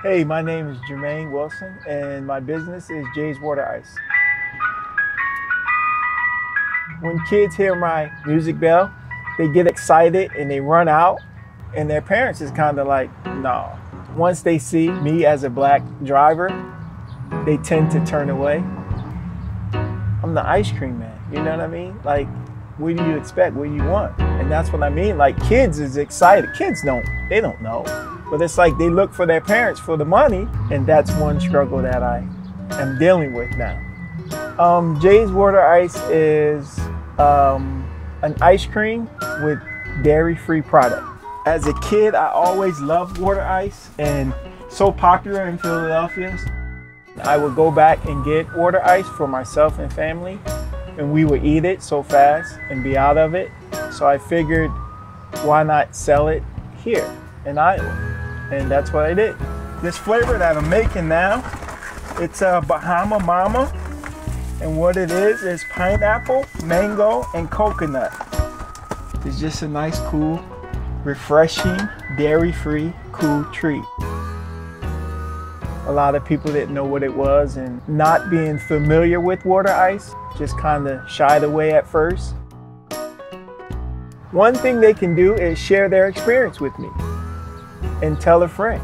Hey, my name is Jermaine Wilson, and my business is Jay's Water Ice. When kids hear my music bell, they get excited and they run out, and their parents is kind of like, no. Once they see me as a black driver, they tend to turn away. I'm the ice cream man, you know what I mean? Like, what do you expect? What do you want? And that's what I mean. Like, kids is excited. Kids don't, they don't know. But it's like they look for their parents for the money, and that's one struggle that I am dealing with now. Um, Jay's Water Ice is um, an ice cream with dairy-free product. As a kid, I always loved water ice, and so popular in Philadelphia. I would go back and get water ice for myself and family, and we would eat it so fast and be out of it. So I figured, why not sell it here in Iowa? and that's what I did. This flavor that I'm making now, it's a Bahama Mama, and what it is is pineapple, mango, and coconut. It's just a nice, cool, refreshing, dairy-free, cool treat. A lot of people didn't know what it was, and not being familiar with water ice, just kind of shied away at first. One thing they can do is share their experience with me and tell a friend.